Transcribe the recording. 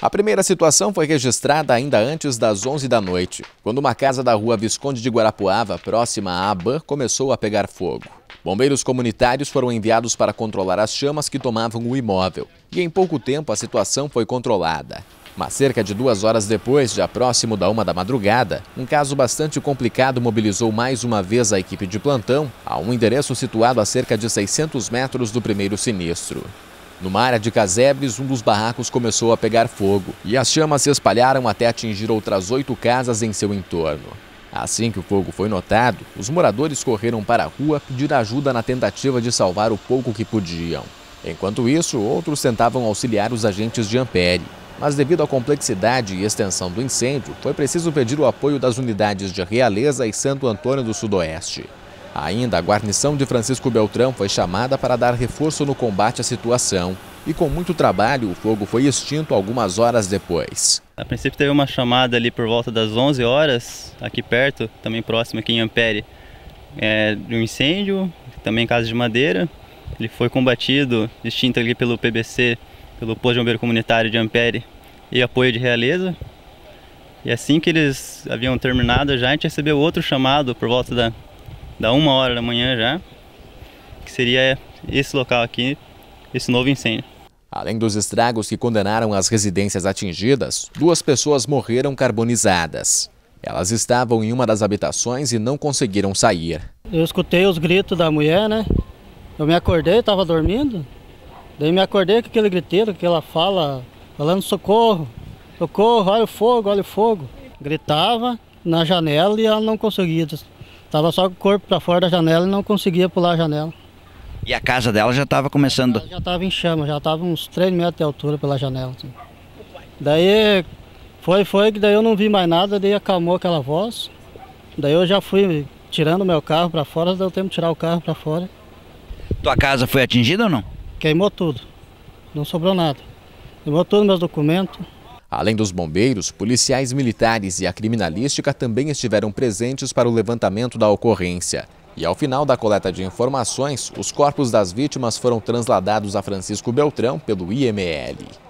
A primeira situação foi registrada ainda antes das 11 da noite, quando uma casa da rua Visconde de Guarapuava, próxima à ABAN, começou a pegar fogo. Bombeiros comunitários foram enviados para controlar as chamas que tomavam o imóvel, e em pouco tempo a situação foi controlada. Mas cerca de duas horas depois, já próximo da uma da madrugada, um caso bastante complicado mobilizou mais uma vez a equipe de plantão a um endereço situado a cerca de 600 metros do primeiro sinistro. Numa área de casebres, um dos barracos começou a pegar fogo e as chamas se espalharam até atingir outras oito casas em seu entorno. Assim que o fogo foi notado, os moradores correram para a rua pedir ajuda na tentativa de salvar o pouco que podiam. Enquanto isso, outros tentavam auxiliar os agentes de Ampere. Mas devido à complexidade e extensão do incêndio, foi preciso pedir o apoio das unidades de Realeza e Santo Antônio do Sudoeste. Ainda, a guarnição de Francisco Beltrão foi chamada para dar reforço no combate à situação. E com muito trabalho, o fogo foi extinto algumas horas depois. A princípio teve uma chamada ali por volta das 11 horas, aqui perto, também próximo aqui em Ampere, é, de um incêndio, também em casa de madeira. Ele foi combatido, extinto ali pelo PBC, pelo Posto de Bombeiro Comunitário de Ampere e apoio de Realeza. E assim que eles haviam terminado já, a gente recebeu outro chamado por volta da da uma hora da manhã já, que seria esse local aqui, esse novo incêndio. Além dos estragos que condenaram as residências atingidas, duas pessoas morreram carbonizadas. Elas estavam em uma das habitações e não conseguiram sair. Eu escutei os gritos da mulher, né? Eu me acordei, estava dormindo. Daí me acordei com aquele griteiro que ela fala, falando socorro, socorro, olha o fogo, olha o fogo. Gritava na janela e ela não conseguia Tava só com o corpo para fora da janela e não conseguia pular a janela. E a casa dela já estava começando? Já estava em chama, já estava uns 3 metros de altura pela janela. Assim. Daí foi, foi que daí eu não vi mais nada, daí acalmou aquela voz. Daí eu já fui tirando meu carro para fora, deu tempo de tirar o carro para fora. Tua casa foi atingida ou não? Queimou tudo, não sobrou nada. Queimou todos meus documentos. Além dos bombeiros, policiais militares e a criminalística também estiveram presentes para o levantamento da ocorrência. E ao final da coleta de informações, os corpos das vítimas foram transladados a Francisco Beltrão pelo IML.